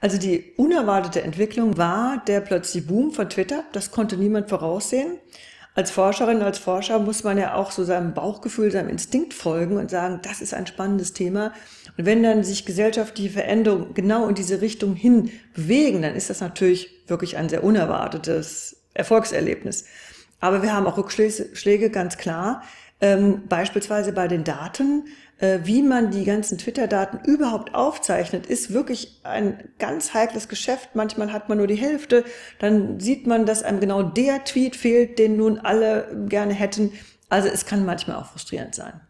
Also die unerwartete Entwicklung war der plötzliche Boom von Twitter. Das konnte niemand voraussehen. Als Forscherin, als Forscher muss man ja auch so seinem Bauchgefühl, seinem Instinkt folgen und sagen, das ist ein spannendes Thema. Und wenn dann sich gesellschaftliche Veränderungen genau in diese Richtung hin bewegen, dann ist das natürlich wirklich ein sehr unerwartetes Erfolgserlebnis. Aber wir haben auch Rückschläge, ganz klar. Ähm, beispielsweise bei den Daten, äh, wie man die ganzen Twitter-Daten überhaupt aufzeichnet, ist wirklich ein ganz heikles Geschäft. Manchmal hat man nur die Hälfte, dann sieht man, dass einem genau der Tweet fehlt, den nun alle gerne hätten. Also es kann manchmal auch frustrierend sein.